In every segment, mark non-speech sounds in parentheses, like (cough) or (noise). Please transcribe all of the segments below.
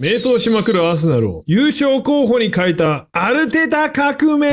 迷走しまくるアーセナルを優勝候補に変えたアルテタ革命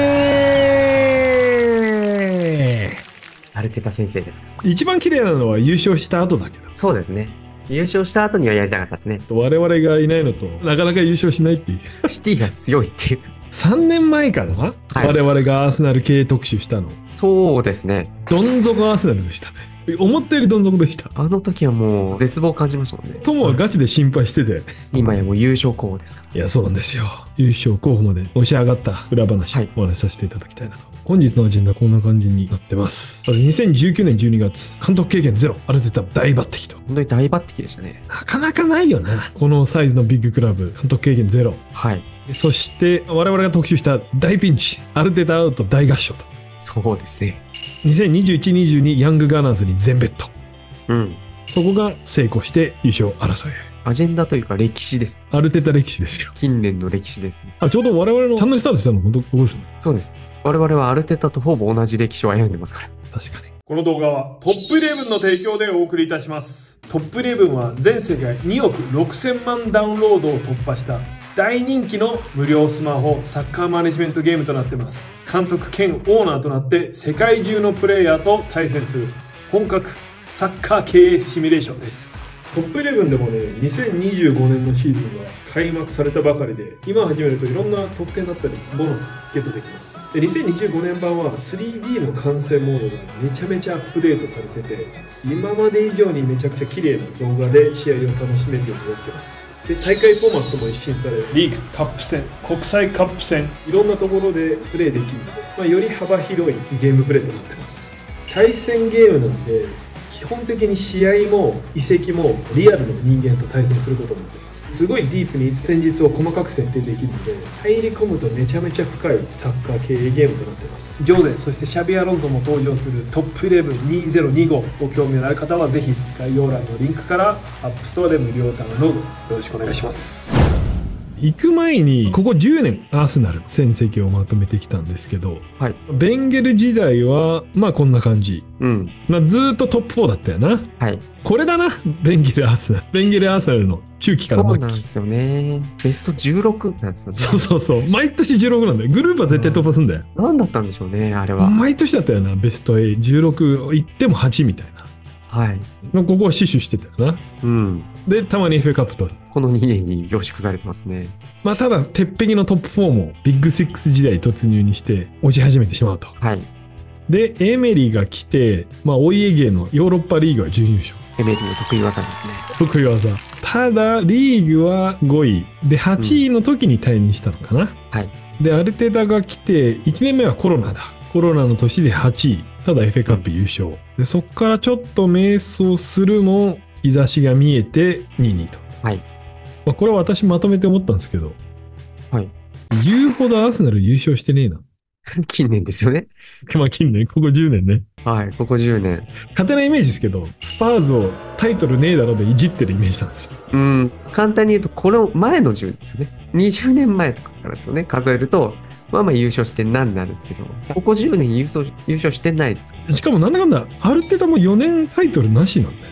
アルテタ先生ですか。一番綺麗なのは優勝した後だけど。そうですね。優勝した後にはやりたかったですね。我々がいないのとなかなか優勝しないっていう。シティが強いっていう。3年前かな、はい我々がアーセナル系特集したの。そうですね。どん底アーセナルでしたね。思ったよりどん底でした。あの時はもう絶望を感じましたもんね。友はガチで心配してて。今やもう優勝候補ですかいや、そうなんですよ。優勝候補まで押し上がった裏話をはいお話しさせていただきたいなと。本日のアジェンダこんな感じになってます。まず2019年12月、監督経験ゼロ、アルテタ大抜擢と。ら。本当に大抜擢でしたね。なかなかないよな。このサイズのビッグクラブ、監督経験ゼロ。はい。そして、我々が特集した大ピンチ、アルテタアウト大合唱と。そうですね。2021-22ヤングガナーズに全ベッド。うん。そこが成功して優勝争い。アジェンダというか歴史です。アルテタ歴史ですよ。近年の歴史ですね。あ、ちょうど我々のチャンネルスタートしたの本当ここですね。そうです。我々はアルテタとほぼ同じ歴史を歩んでますから。確かに。この動画はトップイレブンの提供でお送りいたします。トップイレブンは全世界2億6000万ダウンロードを突破した大人気の無料スマホサッカーマネジメントゲームとなってます。監督兼オーナーとなって世界中のプレイヤーと対戦する本格サッカー経営シミュレーションです。トップイレブンでもね、2025年のシーズンが開幕されたばかりで、今始めるといろんな特典だったり、ボーナスゲットできます。で、2025年版は 3D の完成モードがめちゃめちゃアップデートされてて、今まで以上にめちゃくちゃ綺麗な動画で試合を楽しめるようになってます。で、大会フォーマットも一新され、リーグ、カップ戦、国際カップ戦、いろんなところでプレイできる。まあ、より幅広いゲームプレイとなってます。対戦ゲームなんで基本的に試合も移籍もリアルの人間と対戦することになってすごいディープに戦術を細かく設定できるので入り込むとめちゃめちゃ深いサッカー経営ゲームとなってます。ジョーデンそしてシャビアロンゾも登場するトップ112025ご興味のある方はぜひ概要欄のリンクからアップストアで無料ダウンロード。よろしくお願いします。行く前にここ10年アーセナル戦績をまとめてきたんですけどはい。ベンゲル時代はまあこんな感じうん。まあ、ずーっとトップ4だったよな。はい。これだな、ベンゲル・アーセナル。ベンゲル・アーセナルの中期からそう。なんですよね。ベスト16なんですよね。そうそうそう。毎年16なんだよ。グループは絶対突破すんだよ。何だったんでしょうね、あれは。毎年だったよな、ベスト8。16いっても8みたいな。はい。まあここは死守してたよな。うん。で、たまに FA カップ取る。この2年に凝縮されてますね。まあ、ただ、鉄壁のトップ4もビッグ6時代突入にして落ち始めてしまうと。はい。で、エメリが来て、まあ、お家芸のヨーロッパリーグは準優勝。エメリの得意技ですね。得意技。ただ、リーグは5位。で、8位の時に退任したのかな。はい。で、アルテタが来て、1年目はコロナだ。コロナの年で8位。ただ FA カップ優勝。で、そっからちょっと迷走するも、兆しが見えて2位にと。はい。まあ、これは私まとめて思ったんですけど、はい。言うほどアーセナル優勝してねえな。(laughs) 近年ですよね。(laughs) まあ、近年、ここ10年ね。はい。ここ10年。勝手なイメージですけど、スパーズをタイトルねえだろでいじってるイメージなんですよ。うん。簡単に言うと、この前の10ですよね。20年前とかからですよね。数えると、まあまあ優勝して何なんですけど、ここ10年優勝優勝してないです。しかもなんだかんだ、アルテタも4年タイトルなしなんだよ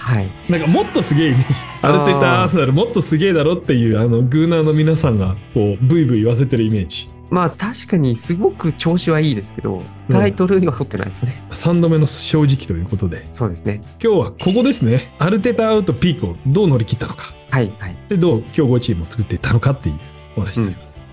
はい。な。なんかもっとすげえイメージ。アルテタ、アーセナルもっとすげえだろっていう、あの、グーナーの皆さんが、こう、ブイブイ言わせてるイメージ。まあ確かにすごく調子はいいですけど、タイトルには取ってないですよね。3度目の正直ということで、そうですね。今日はここですね。アルテタアウトピークをどう乗り切ったのか。はい。はい。で、どう強豪チームを作っていったのかっていうお話になります。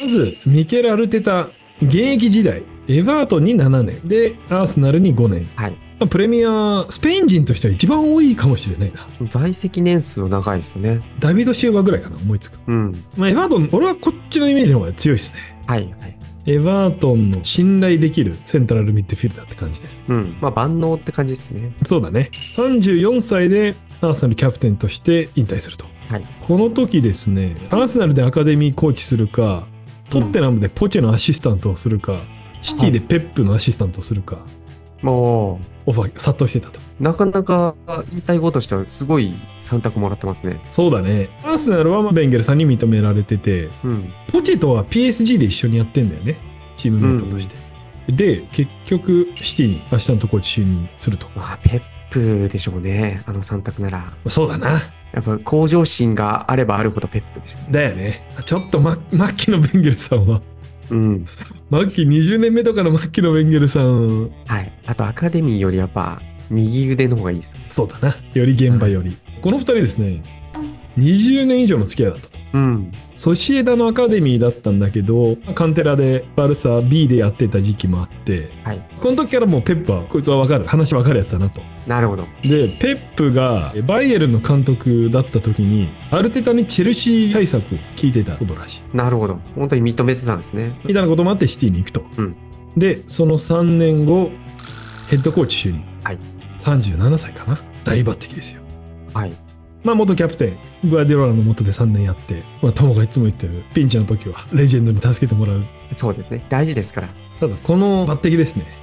まず、ミケル・アルテタ、現役時代、エバートンに7年、で、アーセナルに5年。はい。まあプレミア、スペイン人としては一番多いかもしれないな。在籍年数は長いですよね。ダビド・シューバーぐらいかな、思いつく。うん。まあ、エバートン、俺はこっちのイメージの方が強いですね。はい。はい。エバートンの信頼できるセントラルミッドフィルダーって感じで。うん。まあ万能って感じですね。そうだね。34歳でアーセナルキャプテンとして引退すると。はい。この時ですね、アーセナルでアカデミーコーチするか、トッテナムでポチェのアシスタントをするか、シティでペップのアシスタントをするか、もオファー殺到してたと。う、なかなか引退後としてはすごい3択もらってますね。そうだね。アーセナルはまあベンゲルさんに認められてて、うん。ポチェとは PSG で一緒にやってんだよね。チームメイトとして。で、結局、シティにアシスタントコーチ就任すると。まあ、ペップでしょうね。あの3択なら。そうだな。やっぱ向上心があればあるほどペップでしょうね。だよね。ちょっと、ま、末期のベンゲルさんは、うん。末期20年目とかの末期のベンゲルさん、はい。あとアカデミーよりやっぱ右腕の方がいいですよね。そうだな。より現場より。この二人ですね、20年以上の付き合いだと。うん。ソシエダのアカデミーだったんだけど、カンテラでバルサ B でやってた時期もあって、はい。この時からもうペップはこいつは分かる話分かるやつだなと。なるほど。でペップがバイエルンの監督だった時にアルテタにチェルシー対策を聞いてたことらしいなるほど。本当に認めてたんですね。みたいなこともあってシティに行くと、うんでその3年後ヘッドコーチ就任、はい37歳かな大抜擢ですよはい。まあ元キャプテングアディオラの下で3年やって、まあ、友がいつも言ってるピンチの時はレジェンドに助けてもらう。そうですね。大事ですから。ただこの抜擢ですね。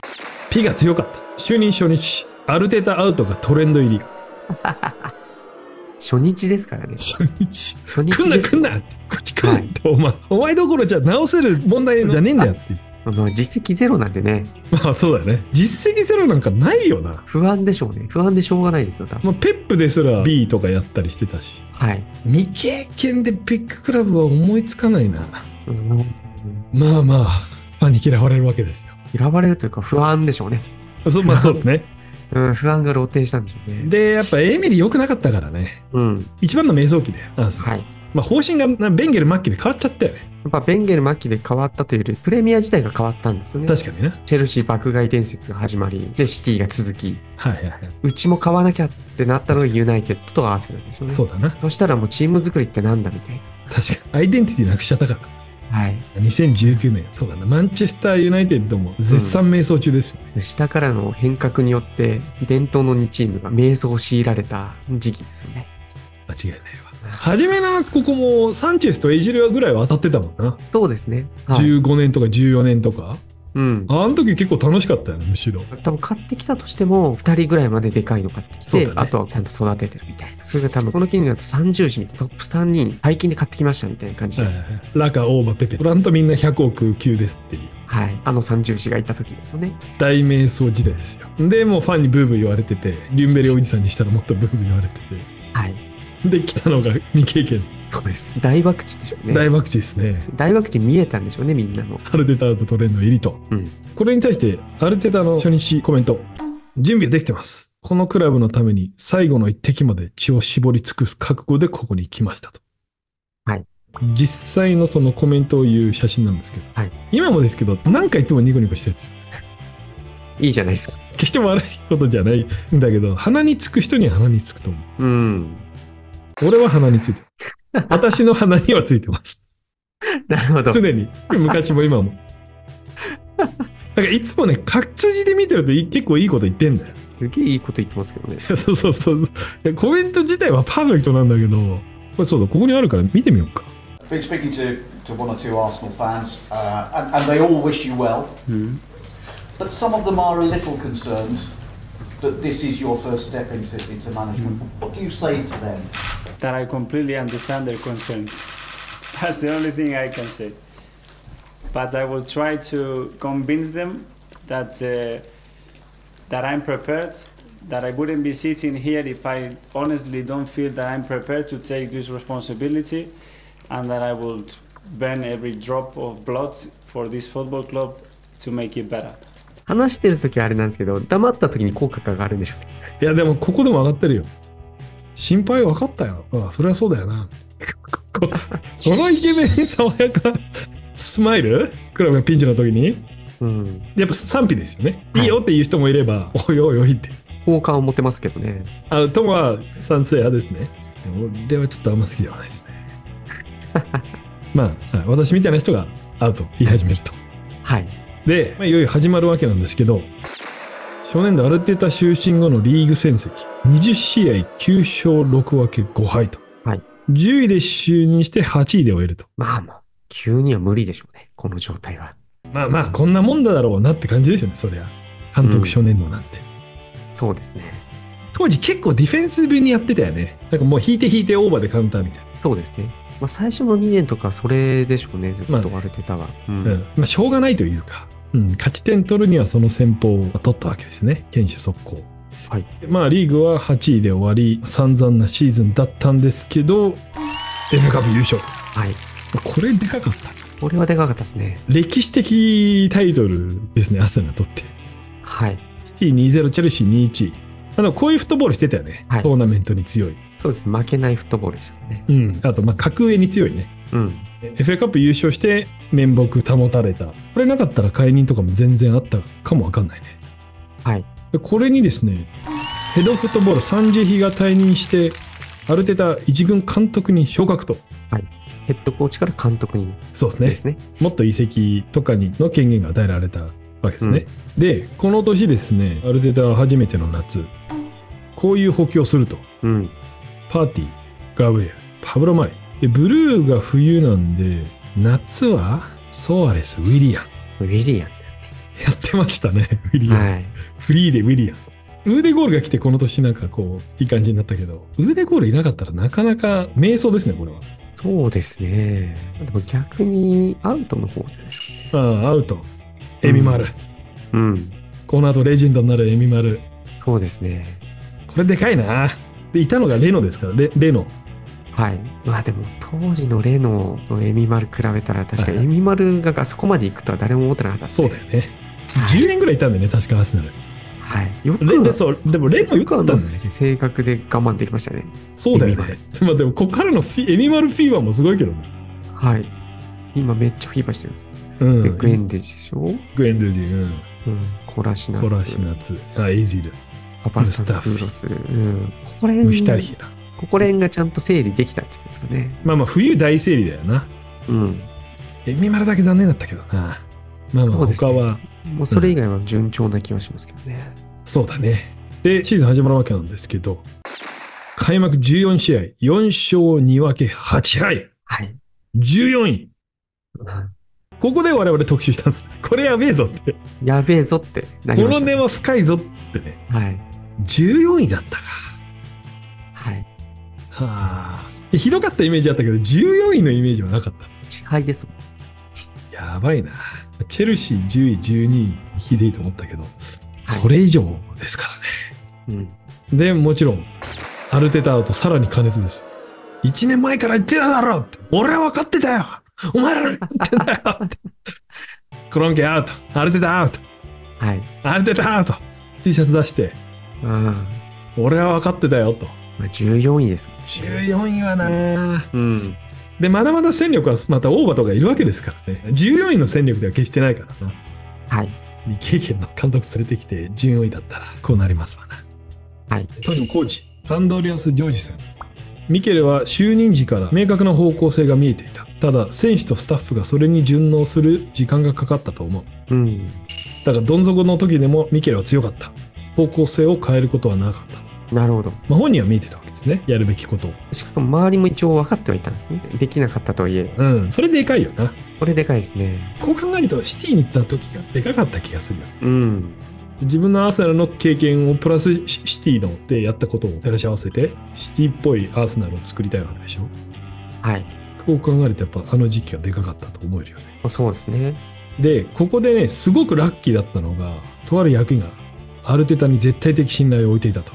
P が強かった。就任初日アルテタアウトがトレンド入り。(laughs) 初日ですからね。初日。初日来んな来んなこっち来んなって、お前お前どころじゃ直せる問題じゃねえんだよってあ実績ゼロなんでね、まあそうだよね実績ゼロなんかないよな、不安でしょうね。不安でしょうがないですよ。まあ、ペップですら B とかやったりしてたしはい。未経験でビッグクラブは思いつかないなうんまあまあファンに嫌われるわけですよ選ばれるというか不安でしょうね。そうまあそうですね (laughs) うん、不安が露呈したんでしょうね。でやっぱエミリ良くなかったからねうん。一番の迷走期で、あそうはい。まあ、方針がなベンゲル末期で変わっちゃったよね。やっぱベンゲル末期で変わったというより、プレミア自体が変わったんですよね。確かになチェルシー爆買い伝説が始まり、で、シティが続き、はいはいはい。うちも買わなきゃってなったのがユナイテッドと合わせたんですよね。そうだな。そしたらもうチーム作りってなんだみたい確かに。アイデンティティなくしちゃったか。らな。はい。2019年そうだな。マンチェスターユナイテッドも絶賛迷走中ですよね、下からの変革によって、伝統の2チームが迷走を強いられた時期ですよね。間違いないわ初めなここもサンチェスとエジルぐらいは当たってたもんな、そうですね。はい。15年とか14年とかうん。あの時結構楽しかったよねむしろ多分買ってきたとしても、2人ぐらいまででかいの買ってきて、ねあとはちゃんと育ててるみたいな。それが多分この金になると30時にトップ3人、最近で買ってきましたみたいな感じじゃないですか。ラカオーバペペトランとみんな100億級ですっていうはい。あの30時がいた時ですよね。大迷走時代ですよでもうファンにブーブー言われててリュンベリおじさんにしたらもっとブーブー言われてはい。てで来たのが未経験、そうです。大博打でしょうね。大博打ですね大博打見えたんでしょうね、みんなの。アルテタとトレンド入りとうん。これに対してアルテタの初日コメント準備はできてますこのクラブのために最後の一滴まで血を絞り尽くす覚悟でここに来ましたとはい実際のそのコメントを言う写真なんですけど、はい今もですけど何回言ってもニコニコしてるんですよ (laughs) いいじゃないですか。決して悪いことじゃないんだけど鼻につく人には鼻につくと思ううん。俺は鼻についてる私の鼻にはついてますなるほど。常に昔も今もなんかいつもね活字で見てるとい結構いいこと言ってんだよすげえいいこと言ってますけどね。そうそうそうそうコメント自体はパーフェクトなんだけどこれそうだここにあるから見てみようか Been speaking to, to one or two Arsenal fans, uh, and, and they all wish you well. But some of them are a little concerned that this is your first step into, into management. What do you say to them? that I completely understand their concerns. (laughs) That's the only thing I can say. But I will try to convince them that uh, that I'm prepared. That I wouldn't be sitting here if I honestly don't feel that I'm prepared to take this responsibility, and that I will burn every drop of blood for this football club to make it better. 話してる時はあれなんですけど、黙った時に口角が上がるんでしょうね。いやでもここでも上がってるよ 心配分かったよ。ああそれはそうだよな。こそのイケメン爽やかスマイル？クラブがピンチの時に？うん。やっぱ賛否ですよね、はい。い、いよっていう人もいればおいおいおいって。好感を持てますけどね。あトムは賛成派ですね。俺はちょっとあんま好きではないですね。(laughs) まあ、はい。私みたいな人がアウト言い始めると。はい。で、まあ、いよいよ始まるわけなんですけど初年度アルテタ就寝後のリーグ戦績20試合9勝6分け5敗と、はい10位で就任して8位で終えるとまあまあ、急には無理でしょうね。この状態は。まあまあこんなもんだろうなって感じですよねそりゃ監督初年度なんて、そうですね。当時結構ディフェンス部にやってたよねなんかもう引いて引いてオーバーでカウンターみたいそうですね。まあ最初の2年とかそれでしょうね。ずっとまあ割れてたわ。うな、うんまあしょうがないというか、うん、勝ち点取るにはその戦法を取ったわけですね。堅守速攻。はい。まあリーグは8位で終わり散々なシーズンだったんですけど FA カップ優勝。はい。これでかかった。これはでかかったですね。歴史的タイトルですねアーセナとって。はい。シティ2-0チェルシー2-1あのこういうフットボールしてたよね、はい。トーナメントに強いそうです。負けないフットボールでしたね。うんあとまあ格上に強いねうん。FA カップ優勝して面目保たれたこれなかったら解任とかも全然あったかもわかんないねはい。でこれにですねヘッドフットボールサンジェヒが退任してある程度一軍監督に昇格とヘッドコーチから監督にそうですねですね。もっと移籍とかにの権限が与えられたわけですね、でこの年ですねアルテタは初めての夏こういう補強をするとうん。パーティーガブリエルパブロ・マリでブルーが冬なんで夏はソアレスウィリアンウィリアンでやってましたね (laughs) ウィリすね。アン、はい。フリーでウィリアンウーデゴールが来てこの年なんかこういい感じになったけどウーデゴールいなかったらなかなか迷走ですねこれはそうですね。でも逆にアウトの方じゃないですか。ああアウトエミマル、うん。この後レジェンドになるエミマルそうですね。これでかいなでいたのがレノですからレレノ。はい。まあでも当時のレノとエミマル比べたら確かエミマルがあそこまで行くとは誰も思ってなかったですね。そうだよね、はい。10年ぐらいいたんだよね確かアーセナル。はい。よくレでそうでもレノ良よくあったんだよね。性格で我慢できましたね。そうだよね。まあでもこっからのフィエミマルフィーバーもすごいけどね。はい。今めっちゃフィーバーしてるんです。うん。で、グエンデジでしょ？グエンドゥジうん。うん。コラシナコラツシナツ。あエイジルパパスタスロス。うん。ここらム辺ヒタリヒラここら辺がちゃんと整理できたんじゃないですかね。まあまあ冬大整理だよなうん。エミマルだけ残念だったけどなまあまあ他はもうそれ以外は順調な気がしますけどね。そうだね。で、シーズン始まるわけなんですけど、開幕14試合、4勝2分け8敗、はい。14位。ここで我々特集したんです。これやべえぞって。やべえぞってなこりました、ね。の根は深いぞってね。はい。14位だったか。はい。はあ。ひどかったイメージあったけど、14位のイメージはなかった。支配ですもん。やばいな。チェルシー10位、12位、ひでいと思ったけど、はいそれ以上ですからね。うん。で、もちろん、アルテタアウトさらに加熱ですよ。1年前から言ってただろって俺は分かってたよお前らが言ってんだよってクロンケアウトアルテタアウトはい。アルテタアウト T シャツ出して、あ俺は分かってたよと。あ。まあ、14位ですもん。14位はなうん。で、まだまだ戦力はまた大場とかいるわけですからね。14位の戦力では決してないからな。はい。未経験の監督連れてきて14位だったらこうなりますわな。はい。トニーコーチ、アンドリアス・ジョージさん。ミケルは就任時から明確な方向性が見えていた。ただ、選手とスタッフがそれに順応する時間がかかったと思う。うん。だから、どん底の時でもミケルは強かった。方向性を変えることはなかった。なるほど。まあ、本人は見えてたわけですね。やるべきことを。しかも周りも一応分かってはいたんですね。できなかったとはいえ。うん、それでかいよな。これでかいですね。こう考えると、シティに行った時がでかかった気がするよ。うん。自分のアーセナルの経験をプラスシシティのでやったことを照らし合わせて、シティっぽいアーセナルを作りたいわけでしょ。はい。こう考えると、やっぱあの時期がでかかったと思えるよね。そうですね。で、ここでね、すごくラッキーだったのが、とある役員がアルテタに絶対的信頼を置いていたと。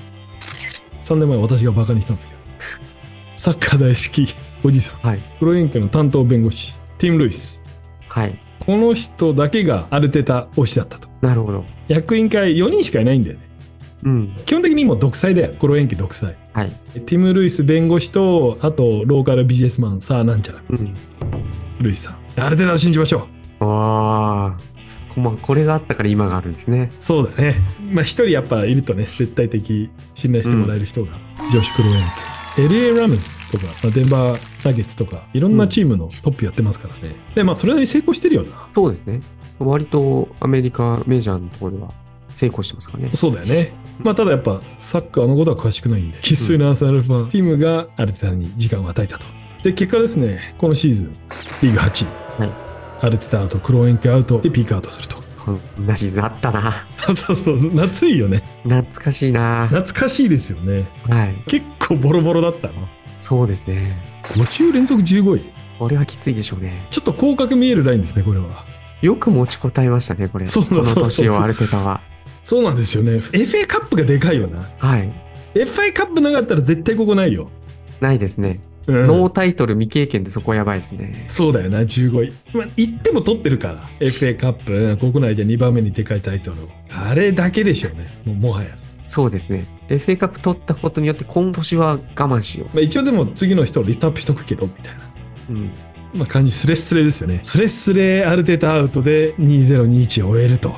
3年前私がバカにしたんですけど、(laughs) サッカー大好きおじさん、はい。プロエンケの担当弁護士、ティム・ルイス。はい。この人だけがアルテタ推しだったと。なるほど。役員会4人しかいないんだよね。うん。基本的にもう独裁だよ。コロエンケ独裁。はい。ティム・ルイス弁護士と、あとローカルビジネスマン、さあなんちゃら、うん。ルイスさん。アルテタを信じましょう。ああ。こまあ、これがあったから今があるんですね。そうだね。まあ一人やっぱいるとね、絶対的信頼してもらえる人が、ジョシュ・クロエンケ。LA ラムスとか、まあデンバー・ナゲッツとか、いろんなチームのトップやってますからね。で、まあそれなりに成功してるよな。そうですね。割とアメリカメジャーのところでは成功してますからね。そうだよね。まあただやっぱサッカーのことは詳しくないんで、生粋のアーセナルファン、ティムがアルテタに時間を与えたと。で、結果ですね、このシーズン、リーグ8位。はいアルテタアウト、クロエンケアウトでピークアウトすると。こんなシーズンあったな。(laughs) そうそう、夏いよね。懐かしいな。懐かしいですよね。はい。結構ボロボロだったな。そうですね。5週連続15位。これはきついでしょうね。ちょっと広角見えるラインですね、これは。よく持ちこたえましたね、これ。そうこの年をアルテタは。そうなんですよね FA カップがでかいよなはい。FA カップなかったら絶対ここないよ、ないですね。うんノータイトル未経験でそこやばいですね。そうだよな15位、まあ、言っても取ってるから FA カップ国内で2番目にでかいタイトルあれだけでしょうねもうもはや、そうですね。FA カップ取ったことによって今年は我慢しよまあ、一応でも次の人をリストアップしとくけどみたいなう。うん。まあ、感じスレッスレですよね。スレッスレある程度アウトで2021を終えると。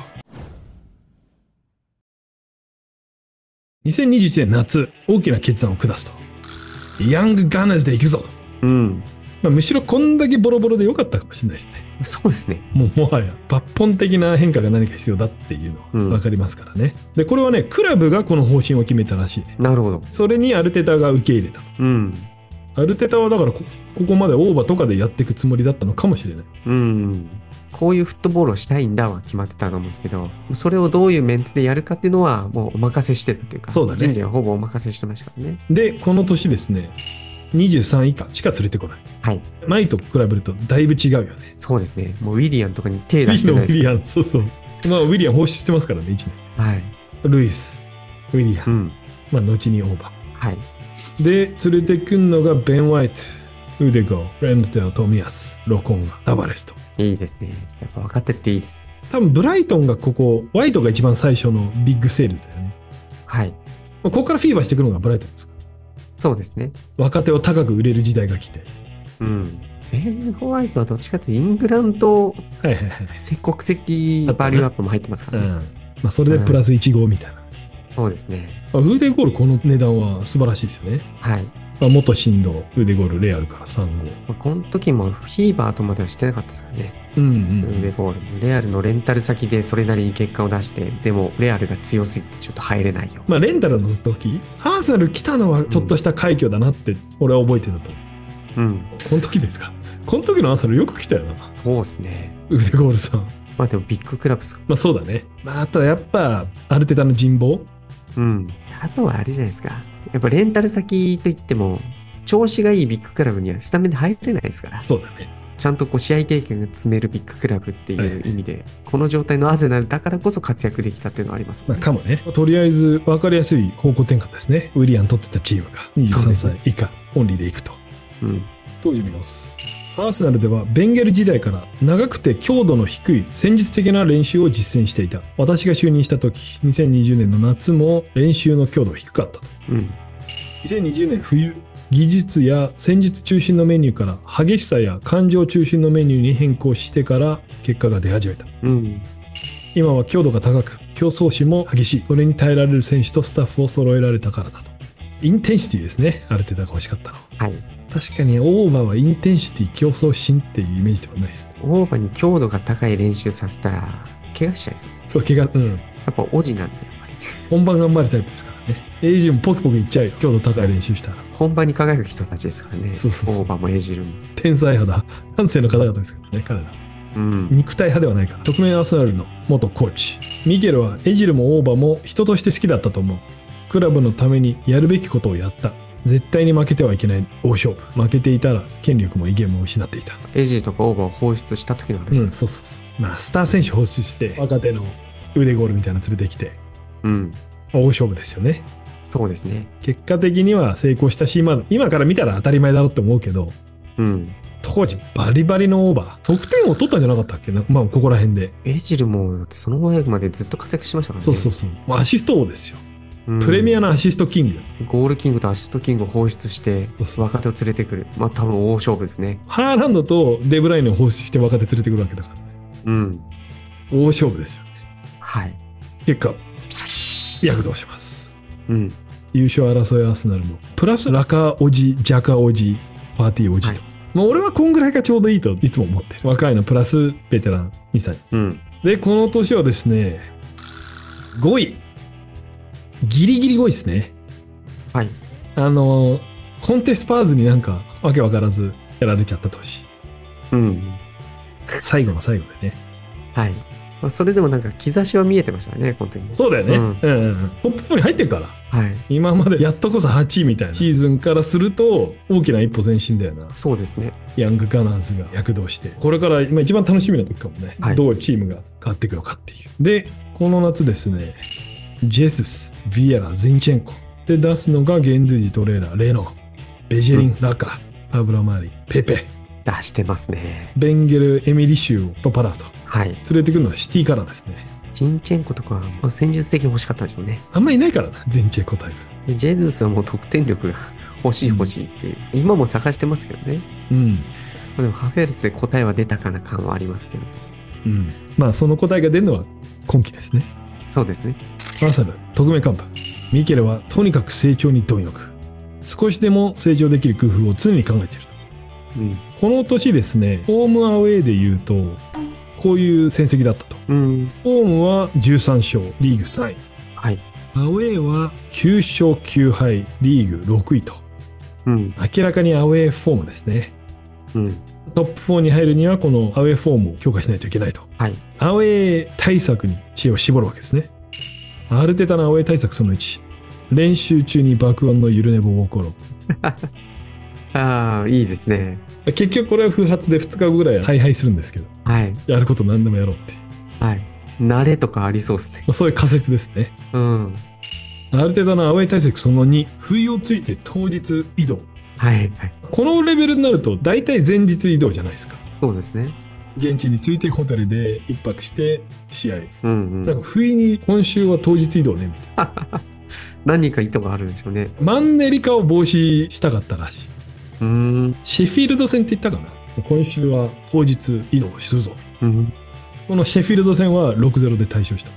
2021年夏、大きな決断を下すと。ヤングガナーズで行くぞと。うん。まあ、むしろこんだけボロボロで良かったかもしれないですね。そうですね。もうもはや抜本的な変化が何か必要だっていううんのは分かりますからね。で、これはね、クラブがこの方針を決めたらしいね。なるほど。それにアルテタが受け入れたと。うん。アルテタはだからこここまでオーバーとかでやっていくつもりだったのかもしれない。うん。こういうフットボールをしたいんだは決まってたと思うんですけど、それをどういうメンツでやるかっていうのはもうお任せしてたというか、そうだね人事はほぼお任せしてましたからね。で、この年ですね、23以下しか連れてこない。はい。前と比べるとだいぶ違うよね。そうですね。もうウィリアンとかに手ウィ出してないですかリアン、そうそう。まあ、ウィリアン放出してますからね、1年。ら。はい。ルイス、ウィリアン、うん。まあ、後にオーバはい。ー。で、連れてくんのがベン・ワイト、ウデゴ、レムズデル、トミアス、ロコンガ、タバレスと。いいですね。やっぱ分かってっていいです。多分ブライトンがここ、ワイトが一番最初のビッグセールスだよね。はい。まあここからフィーバーしてくるのがブライトンです。そうですね。若手を高く売れる時代が来て。うん。ベン・ホワイトはどっちかというとイングランドはいはいはい。積極的バリューアップも入ってますからね。うん。まあ、それでプラス1号みたいな。そうですね。まあウーデゴールこの値段は素晴らしいですよね。はい。まあ、元神童、ウーデゴール、レアルから3号。まあ、この時もフィーバーとまではしてなかったですからね。うんうウんうんーデゴールもレアルのレンタル先でそれなりに結果を出して、でもレアルが強すぎてちょっと入れないよ。まあ、レンタルの時、アーセナル来たのはちょっとした快挙だなって、俺は覚えてたと。うん。この時ですか？この時のアーセナルよく来たよな。そうですね。ウーデゴールさん。まあでもビッグクラブですか。まあそうだね。まあ、あとはやっぱ、アルテタの人望うん。あとはあれじゃないですか。やっぱレンタル先といっても、調子がいいビッグクラブにはスタメンで入れないですから。そうだね。ちゃんとこう試合経験が積めるビッグクラブっていはいう意味で、この状態のアーセナルだからこそ活躍できたっていうのはありますもまあ。かもね。とりあえず、分かりやすい方向転換ですね。ウィリアン取ってたチームが23そうですね歳以下、オンリーでいくと。うん。という様子。アーセナルではベンゲル時代から長くて強度の低い戦術的な練習を実践していた。私が就任した時、2020年の夏も練習の強度は低かったと。うん。2020年冬、技術や戦術中心のメニューから激しさや感情中心のメニューに変更してから結果が出始めた。うん。今は強度が高く、競争心も激しい。それに耐えられる選手とスタッフを揃えられたからだと。インテンシティですね。ある程度が欲しかったの。はい。確かにオーバーはインテンシティ競争心っていうイメージではないですね。オーバーに強度が高い練習させたら、怪我しちゃいそうです。そう、怪我、うん。やっぱオジなんで、やっぱり。本番頑張るタイプですか。エジルもポキポキいっちゃうよ。強度高い練習したら。本番に輝く人たちですからね。そうそうそうオーバーもエジルも。天才派だ。感性の方々ですからね、彼ら。うん。肉体派ではないから。特命アーセナルの元コーチ。ミゲルはエジルもオーバーも人として好きだったと思う。クラブのためにやるべきことをやった。絶対に負けてはいけない大勝負。負けていたら権力も威厳も失っていた。エジルとかオーバーを放出した時の話うん、です。そうそうそう。まあ、スター選手放出して、若手の腕ゴールみたいなの連れてきて、うん。大勝負ですよね。そうですね。結果的には成功したし、今今から見たら当たり前だろうって思うけど、うん。当時バリバリのオーバー。得点を取ったんじゃなかったっけ？なまあ、ここら辺で。エジルも、その前までずっと活躍してましたからね。そうそうそう。まあアシスト王ですよ。うんプレミアのアシストキング。ゴールキングとアシストキングを放出して若手を連れてくる。まあ多分大勝負ですね。ハーランドとデブライネを放出して若手連れてくるわけだからね。うん。大勝負ですよね。はい。結果、躍動します。うん。優勝争いアーセナルも。プラスラカおじ、ジャカおじ、パーティーおじと。はいまあ俺はこんぐらいがちょうどいいといつも思ってる。若いのプラスベテラン2歳。うん。で、この年はですね、5位。ギリギリ5位ですね。はい。あの、コンテスパーズになんかわけわからずやられちゃった年。うん。最後の最後でね。はい。まあ、それでもなんか兆しは見えてましたね、この時に。そうだよね。ううんんうんうんトップ4に入ってるから。はい。今までやっとこそ8位みたいなシーズンからすると大きな一歩前進だよな。そうですね。ヤングガナーズが躍動して。これから今一番楽しみな時かもね。はいどうチームが変わっていくのかっていう。で、この夏ですね、ジェスス、ビエラ、ゼンチェンコ。で、出すのがゲンドゥジ、トレーラー、レノ、ベジェリン、ラカ、パブラマーリ、ペペ、出してますね。ベンゲル、エミリシュー、パパラーと。はい。連れてくるのはシティカラーですね。ジンチェンコとか、まあ、戦術的に欲しかったんでしょうね。あんまいないからな、ゼンチェンコタイプ。で、ジェズスはもう得点力が欲しい欲しいっていう。今も探してますけどね。うん。まあでもハフェルツで答えは出たかな感はありますけど。うん。まあ、その答えが出るのは今季ですね。そうですね。アーサル、特命幹部。ミケルはとにかく成長に貪欲。少しでも成長できる工夫を常に考えている。うん。この年ですね、ホームアウェーで言うと、こういう戦績だったと。うん。ホームは13勝、リーグ3位。はい。アウェーは9勝9敗、リーグ6位と。うん。明らかにアウェーフォームですね。うん。トップ4に入るにはこのアウェーフォームを強化しないといけないと。はい。アウェー対策に知恵を絞るわけですね。アルテタのアウェー対策その1。練習中に爆音のゆる寝坊起ころああ、いいですね。結局これは不発で2日後ぐらい大敗するんですけど、はい。やること何でもやろうっていう。はい。慣れとかありそうですね。まあ、そういう仮説ですね。うん。アルテタのアウェー対策その2。不意をついて当日移動。はい。はい。このレベルになると大体前日移動じゃないですか。そうですね。現地に着いてホテルで一泊して試合。うんうん。なんか不意に今週は当日移動ねみたいな。(laughs) 何か意図があるんでしょうね。マンネリ化を防止したかったらしい。うーん。シェフィールド戦って言ったかな？今週は当日移動するぞ。うん。このシェフィールド戦は6-0で対勝した。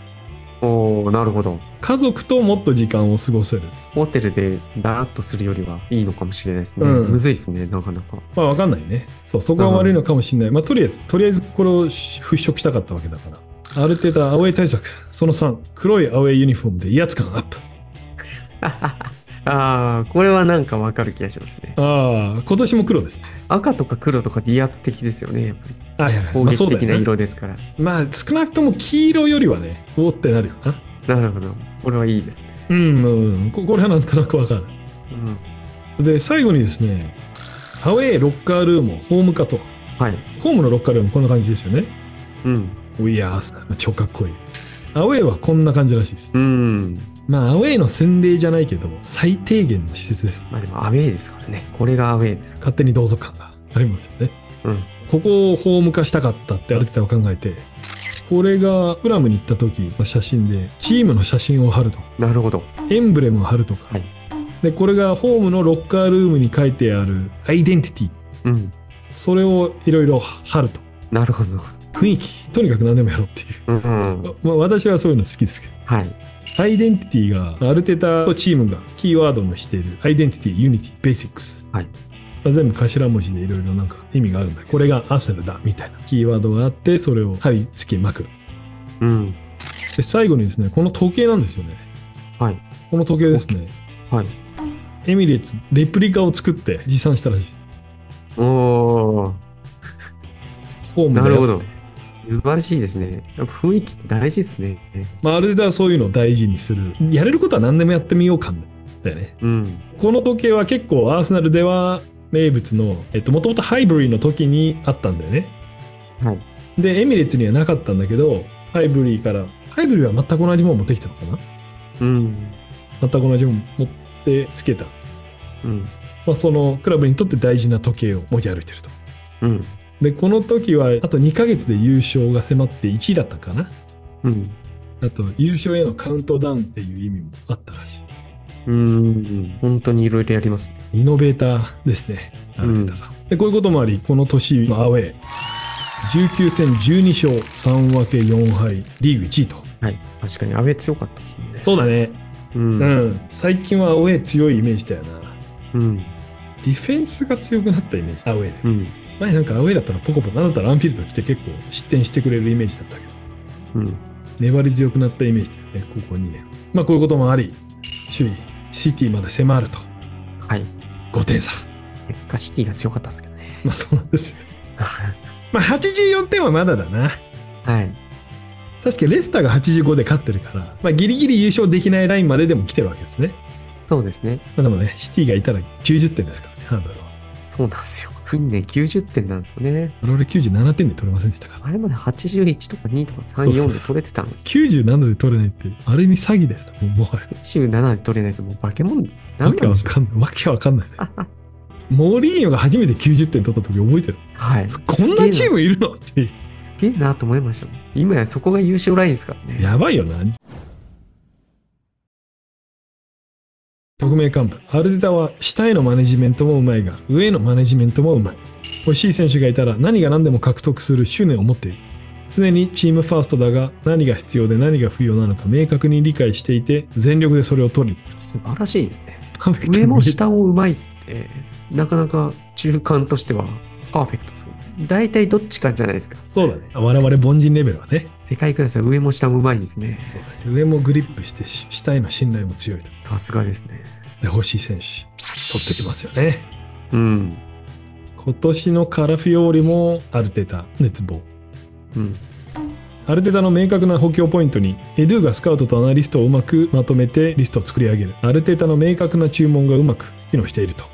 おー、なるほど。家族ともっと時間を過ごせる。ホテルでダラッとするよりはいいのかもしれないですね。うんむずいですね、なかなか。まあわかんないね。そう、そこが悪いのかもしれない。まあとりあえず、とりあえずこれを払拭したかったわけだから。ある程度アウェイ対策。その3、黒いアウェイユニフォームで威圧感アップ。(laughs) ああ、これはなんかわかる気がしますね。ああ、今年も黒ですね。赤とか黒とか威圧的ですよね、やっぱり。はいはい。攻撃的な色ですから。まあ少なくとも黄色よりはね、おーってなるよな。なるほど。これはいいですね。うん、うん、ここれはなんとなくわかる。うん。で、最後にですね、アウェイロッカールームをホーム化と。はい。ホームのロッカールームこんな感じですよね。うん。We are Arsenal 超かっこいい。アウェイはこんな感じらしいです。うん。まあ、アウェイの洗礼じゃないけど、最低限の施設です。まあでもアウェーですからね。これがアウェーですか勝手に同族感がありますよね。ら。うん。ここをホーム化したかったってある程度考えて、これがフラムに行った時の写真で、チームの写真を貼ると。なるほど。エンブレムを貼るとか。はいで、これがホームのロッカールームに書いてあるアイデンティティ。うん。それをいろいろ貼ると。なるほど。雰囲気。とにかく何でもやろうっていう。うん。うん。まあ、私はそういうの好きですけど。はい。アイデンティティが、アルテタとチームがキーワードにしている、アイデンティティ、ユニティ、ベーシックス。はいまあ全部頭文字でいろいろなんか意味があるんだ。これがアーセナルだ、みたいなキーワードがあって、それを貼り付けまくる。うん。で、最後にですね、この時計なんですよね。はい。この時計ですね。はい。エミレーツ、レプリカを作って持参したらしいです。おー。ホームでなるほど。素晴らしいですね。やっぱ雰囲気って大事ですね。まあ、アルテタはそういうのを大事にする。やれることは何でもやってみよう感だよね。うん。この時計は結構アーセナルでは名物の、えっと、もともとハイブリーの時にあったんだよね。はい。で、エミレッツにはなかったんだけど、ハイブリーから、ハイブリーは全く同じもの持ってきたのかなうん。全く同じもの持ってつけた。うん。まあ、そのクラブにとって大事な時計を持ち歩いてると。うん。で、この時は、あと2ヶ月で優勝が迫って1位だったかなうん。あと、優勝へのカウントダウンっていう意味もあったらしい。うん。本当にいろいろやりますね。イノベーターですね、アルテタさん。で、こういうこともあり、この年のアウェー、19戦12勝3分け4敗、リーグ1位と。はい。確かに、アウェー強かったですもんね。そうだね。う。うんん。最近はアウェー強いイメージだよな。うん。ディフェンスが強くなったイメージ、アウェーで。うん。前なんかアウェーだったらポコポコ、なんだったらアンフィールド来て結構失点してくれるイメージだったけど、うん。粘り強くなったイメージだよね、ここ2年。まあこういうこともあり、首位、シティまで迫ると、はい。5点差。結果シティが強かったですけどね。まあそうなんですよ。(laughs) まあ84点はまだだな。はい。確かレスターが85で勝ってるから、まあ、ギリギリ優勝できないラインまででも来てるわけですね。そうですね。まあ、でもね、シティがいたら90点ですからね、ハンドルは。そうなんですよ。近年90点なんですよね。我々97点で取れませんでしたか？ら。あれまで81とか2とか3、そうそう4で取れてたのに、97で取れないって、ある意味詐欺だよな、もうもはや。27で取れないともう化け物なわけわんでしょう？かんない。わけわかんないね。モーリーニョが初めて90点取った時覚えてる。はい。こんなチームいるのって。すげえなと思いました。今やそこが優勝ラインですからね。やばいよな。特命幹部。アルテタは下へのマネジメントもうまいが、上へのマネジメントもうまい。欲しい選手がいたら何が何でも獲得する執念を持っている。常にチームファーストだが何が必要で何が不要なのか明確に理解していて全力でそれを取り素晴らしいですね。上も下もうまいって、なかなか中間としてはパーフェクトですよね。大体どっちかじゃないですか。そうだね我々凡人レベルはね世界クラスは上も下もうまいですね。そうだね上もグリップしてし下への信頼も強いとさすがですね。で欲しい選手取ってきますよねうん。今年のカラフィオーリもアルテタ熱望うん。アルテタの明確な補強ポイントにエドゥがスカウトとアナリストをうまくまとめてリストを作り上げるアルテタの明確な注文がうまく機能していると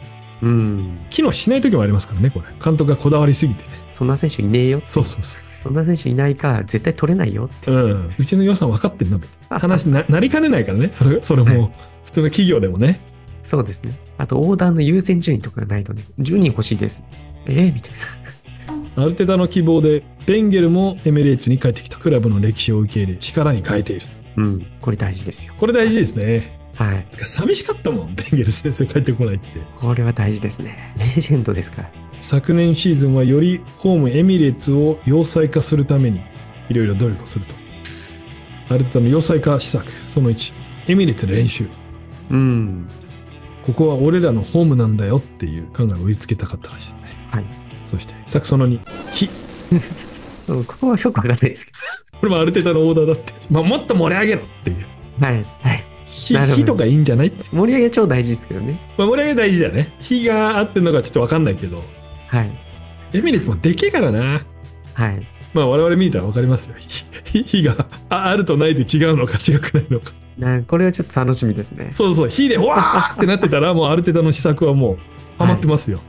うん。機能しない時もありますからねこれ監督がこだわりすぎてねそんな選手いねえよ。そうそうそそんな選手いないから絶対取れないよって。う、うん、うちの予算分かってんのみたいな話にななりかねないからねそれそれも普通の企業でもねそうですね。あと、オーダーの優先順位とかがないとね、10人欲しいです。ええみたいな。(laughs) アルテタの希望でベンゲルもエメレーツに帰ってきたクラブの歴史を受け入れ力に変えているうん。これ大事ですよ。これ大事ですねはい。寂しかったもんベンゲル先生帰ってこないってこれは大事ですね。レジェンドですから。昨年シーズンはよりホームエミレーツを要塞化するためにいろいろ努力をするとアルテタの要塞化施策その1エミレーツで練習うん。ここは俺らのホームなんだよっていう考えを植え付けたかったらしいですねはい。そして施策その2火うんここはよくわかんないですけ (laughs) これもアルテタのオーダーだって、まあ、もっと盛り上げろっていうど。はい。はい。火とかいいんじゃない？盛り上げ超大事ですけどね。まあ、盛り上げ大事だよね火が合ってるのかちょっと分かんないけどはい。エミレーツもでけえからなはい。まあ我々見たら分かりますよ火火がああるとないで違うのか違くないのかなこれはちょっと楽しみですね。そうそう、火でわーってなってたら、もうある程度の施策はもう、ハマってますよ。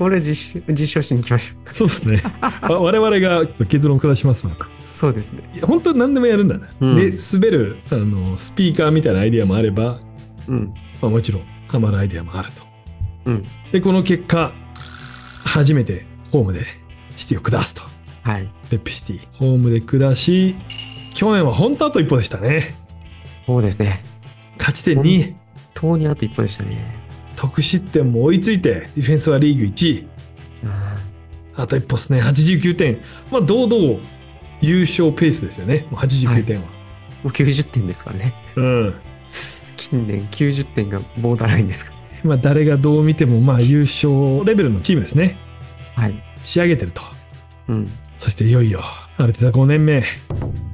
これ実証実証しに行きましょう。そうですね。わ我々が結論を下しますわ。そうですね。いや、本当に何でもやるんだな。うんで、滑るあのスピーカーみたいなアイディアもあれば、うん。まあ、もちろん、ハマるアイディアもあると。うん。で、この結果、初めてホームでシティを下すと。はい。ペップシティ。ホームで下し、去年は本当あと一歩でしたね。そうですね。勝ち点2、とうにあと一歩でしたね。得失点も追いついて、ディフェンスはリーグ1位。ああと一歩ですね、89点。まあ、堂々優勝ペースですよね、もう89点は。ーもう90点ですからね。うん。近年90点がボーダーラインですかまあ、誰がどう見ても、まあ、優勝レベルのチームですね。ら。はい。仕上げてると。うん。そしていよいよ、アルテタ5年目。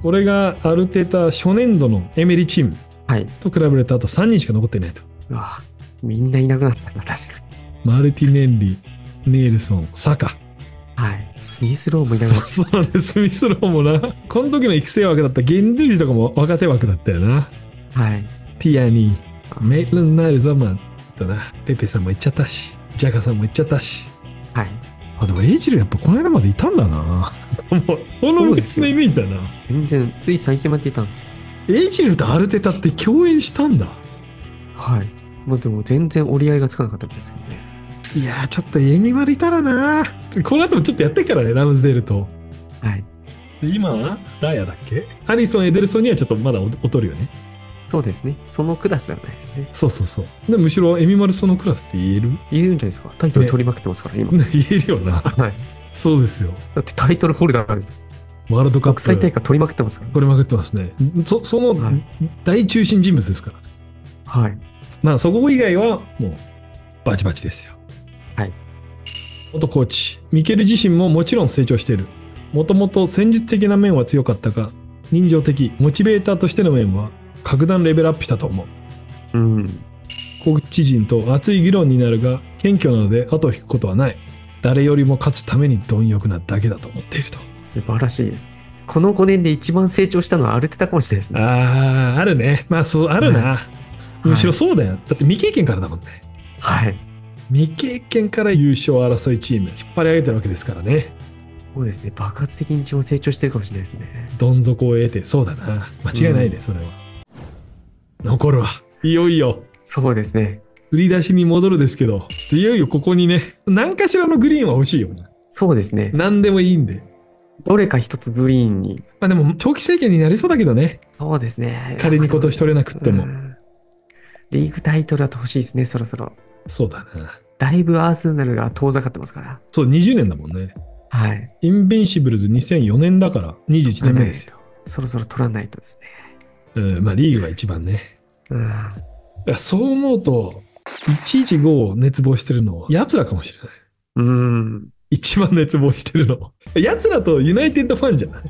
これがアルテタ初年度のエメリチームはい。と比べるとあと3人しか残っていないと。うわみんないなくなったな、確かに。マルティネッリ、ネイルソン、サカ。はい。スミスローもいなくなっちゃっそうなんです、スミスローもな。この時の育成枠だったゲンドゥージとかも若手枠だったよな。た。はい。ティアニー、メイトン・ナイルズはまあ、だな、ペペさんも行っちゃったし、ジャカさんも行っちゃったし。はい。あ、でもエイジルやっぱこの間までいたんだな。(laughs) もう、この歴史のイメージだな。全然、つい最近までいたんですよ。エイジルとアルテタって共演したんだ。はい。まあでも全然折り合いがつかなかったみたいですよね。いやー、ちょっとエミマルいたらな。この後もちょっとやってっからね、ラムズデールと。はい。で今はダイヤだっけ？アリソン、エデルソンにはちょっとまだ劣るよね。そうですね。そのクラスではないですね。そうそうそう。でむしろエミマルそのクラスって言える？言えるんじゃないですか。タイトル取りまくってますから、今。(laughs) 言えるよな。はい。そうですよ。だってタイトルホルダーです。ワールドカッ国際大プ。会取りまくってますから。これまくってますね。そそのはい大中心人物ですから。はい。まあそこ以外はもうバチバチですよ。はい。元コーチ、ミケル自身ももちろん成長している。もともと戦術的な面は強かったが、人情的、モチベーターとしての面は格段レベルアップしたと思う。うん。コーチ陣と熱い議論になるが、謙虚なので後を引くことはない。誰よりも勝つために貪欲なだけだと思っていると。素晴らしいですね。この5年で一番成長したのはアルテタかもしれないですね。ああ、あるね。まあ、そう、あるな。いむしろそうだよ。だって未経験からだもんね。はい。未経験から優勝争いチーム、引っ張り上げてるわけですからね。そうですね。爆発的に一番成長してるかもしれないですね。どん底を得て、そうだな。間違いないね、うんそれは。残るわ。いよいよ、そうですね。売り出しに戻るですけど、いよいよここにね、何かしらのグリーンは欲しいよね。そうですね。何でもいいんで。どれか一つグリーンに。まあでも、長期政権になりそうだけどね。そうですね。仮に今年取れなくっても。うんリーグタイトルだと欲しいですね、そろそろ。そうだな。だいぶアーセナルが遠ざかってますから。そう、20年だもんね。はい。インビンシブルズ2004年だから、21年目ですよ。そろそろ取らないとですね。うん、まあリーグが一番ね。うん。いやそう思うと、115を熱望してるのは、奴らかもしれない。うん。一番熱望してるの。奴らとユナイテッドファンじゃない？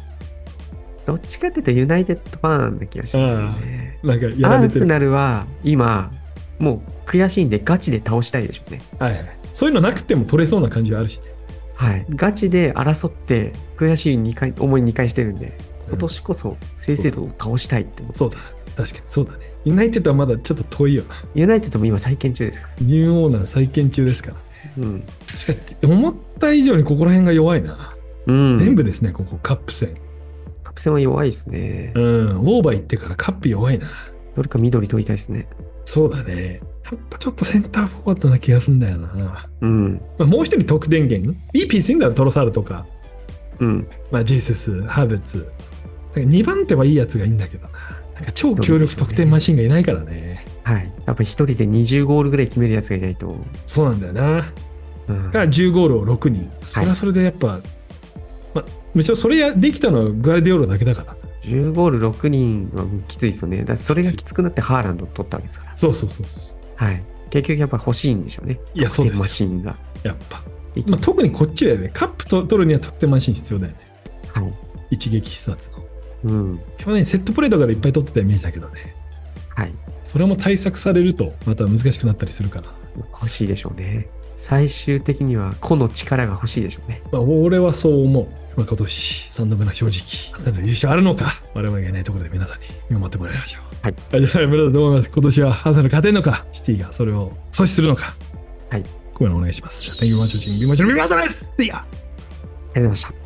どっちかっていうとユナイテッドファンな気がしますよね。なんかやアられてる。ーセナルは今、もう悔しいんでガチで倒したいでしょうね。はいはい。そういうのなくても取れそうな感じはあるしね。はい。ガチで争って悔しい2回、思い2回してるんで、今年こそ正々堂々倒したいって思ってそうだ。確かにそうだね。ユナイテッドはまだちょっと遠いよな。ユナイテッドも今再建中ですから。ニューオーナー再建中ですから。うん。しかし、思った以上にここら辺が弱いな。うん。全部ですね、ここ、カップ戦。プ戦は弱いですね。うん、オーバー行ってからカップ弱いな。どれか緑取りたいですね。そうだね。やっぱちょっとセンターフォワードな気がするんだよな。まうん。あ、もう一人得点源？いいピースいいんだよ、トロサールとか、うん。まあ、ジーセス、ハーブツ。2番手はいいやつがいいんだけどな。なんか超強力得点マシンがいないからね。はい。やっぱ一人で20ゴールぐらい決めるやつがいないと。そうなんだよな。うんだから10ゴールを6人。それはそれでやっぱ、まあ、むしろそれやできたのはグアルディオールだけだから。10ゴール6人はきついですよね。だそれがきつくなってハーランドを取ったわけですから。そうそうそうそう。はい。結局やっぱ欲しいんでしょうね。いやそうですマシンが。やっぱ。まあ、特にこっちだよね。カップと取るには得点マシン必要だよね。はい。一撃必殺の。うん。去年セットプレーとかでいっぱい取ってたイメージだけどね。はい。それも対策されるとまた難しくなったりするから。欲しいでしょうね。最終的には個の力が欲しいでしょうね。まあ、俺はそう思う。まあ、今年3度目の正直。優勝あるのか我々がいないところで皆さんに見守ってもらいましょう。はい。じゃあ、皆さんどう思います？今年はアスナル勝てんのか？シティがそれを阻止するのか？はい。こういうのお願いします。Thank you very much for watching. Be much, be much, See ya! ありがとうございました。